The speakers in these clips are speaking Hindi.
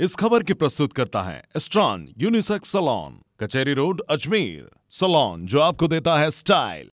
इस खबर की प्रस्तुत करता है स्ट्रॉन unisex salon Kacheri road Ajmer salon जो आपको देता है स्टाइल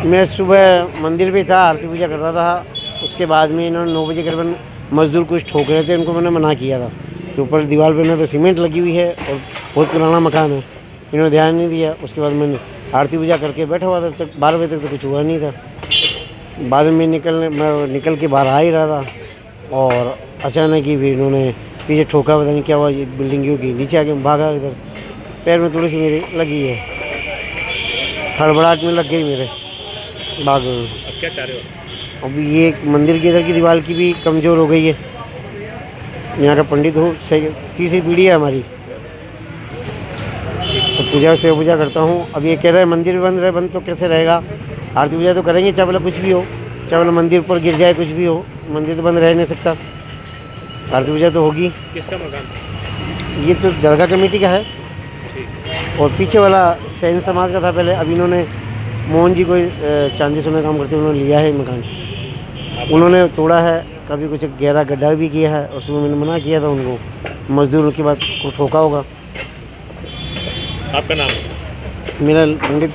मैं सुबह मंदिर पे था, आरती पूजा कर रहा था। उसके बाद में इन्होंने नौ बजे करीबन मजदूर कुछ ठोक रहे थे उनको मैंने मना किया था। कि ऊपर दीवार पे ना तो सीमेंट लगी हुई है और बहुत पुराना मकान है। इन्होंने ध्यान नहीं दिया। उसके बाद मैंने आरती पूजा करके बैठा हुआ था तक बारह बजे तक तो कुछ हुआ नहीं था। बाद में निकलने, मैं निकल के बाहर आ ही रहा था और अचानक ही भी इन्होंने पीछे ठोका, पता नहीं क्या हुआ, ये बिल्डिंग की नीचे आके भागा इधर। पैर में थोड़ी सी मेरी लगी है। हड़बड़ाहट में लग गई मेरे। गए अब क्या चाह रहे हो? अब ये मंदिर की इधर की दीवार की भी कमज़ोर हो गई है। यहाँ का पंडित हो सही तीसरी पीढ़ी है हमारी। तो पूजा से पूजा करता हूँ। अब ये कह रहे हैं मंदिर बंद रहे बंद तो कैसे रहेगा? आरती पूजा तो करेंगे चाहे बोला कुछ भी हो। चाहे बोला मंदिर पर गिर जाए कुछ भी हो। मंदिर तो बंद रह नहीं सकता। आरती पूजा तो होगी। किसका मकान? ये तो दरगाह कमेटी का है। और पीछे वाला सैन समाज का था पहले। अब इन्होंने मोहन जी कोई चांदी सोने काम करते हैं उन्होंने लिया है मकान। उन्होंने तोड़ा है कभी कुछ गहरा गड्ढा भी किया है उसमें मैंने मना किया था उनको। मजदूर के बाद को ठोका होगा। आपका नाम? मेरा पंडित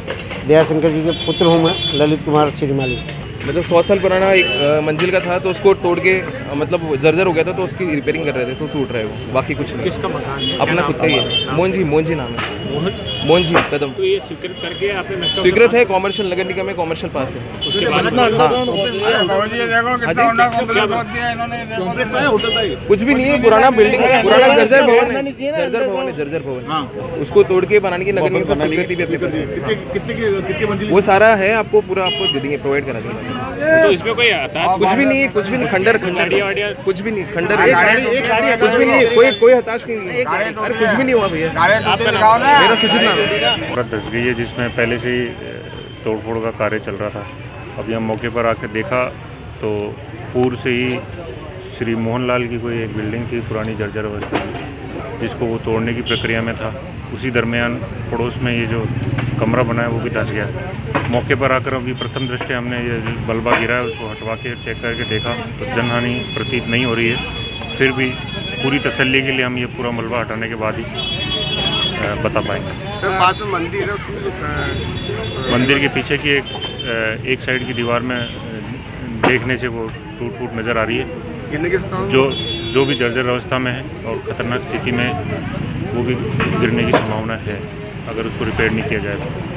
दयाशंकर जी के पुत्र हूँ मैं ललित कुमार श्रीमाली। मतलब सौ साल पुराना एक मंजिल का था तो उसको तोड़ के मतलब जर्जर हो गया था तो उसकी रिपेयरिंग कर रहे थे तो टूट रहे है वो बाकी कुछ नहीं। किसका मकान है? अपना खुद का ही है। मोहन जी मोहन जी नाम है। मोहन? जी कदम। तो ये स्वीकृत करके आपने स्वीकृत है कॉमर्शियल नगर निगम में कॉमर्शियल पास है। उसके कुछ भी नहीं है पुराना बिल्डिंग पुराना जर्जर भवन है। जर्जर भवन है जर्जर भवन। उसको तोड़ के बनाने की नगर निगम स्वीकृति भी अपने पास है। वो सारा है आपको पूरा आपको दे देंगे प्रोवाइड करा देंगे। तो इसमें कोई आता है कुछ भी नहीं है कुछ भी नहीं खंडर खंडर। कुछ भी नहीं खंडर कुछ भी नहीं है कोई कोई हताश नहीं है अरे कुछ भी नहीं हुआ भैया। मेरा सुचित नाम पूरा धस गई है जिसमें पहले से ही तोड़फोड़ का कार्य चल रहा था। अभी हम मौके पर आकर देखा तो पूर्व से ही श्री मोहनलाल की कोई एक बिल्डिंग थी पुरानी जर्जर अवस्था की जिसको वो तोड़ने की प्रक्रिया में था। उसी दरमियान पड़ोस में ये जो कमरा बना है वो भी धस गया। मौके पर आकर अभी प्रथम दृष्टि हमने ये बल्बा गिरा है उसको हटवा के चेक करके देखा तो जनहानि प्रतीत नहीं हो रही है। फिर भी पूरी तसल्ली के लिए हम ये पूरा मलबा हटाने के बाद ही बता पाएँगे। सर पास में मंदिर है मंदिर के पीछे की एक एक साइड की दीवार में देखने से वो टूट फूट नज़र आ रही है। जो जो भी जर्जर अवस्था में है और ख़तरनाक स्थिति में वो भी गिरने की संभावना है अगर उसको रिपेयर नहीं किया जाए तो।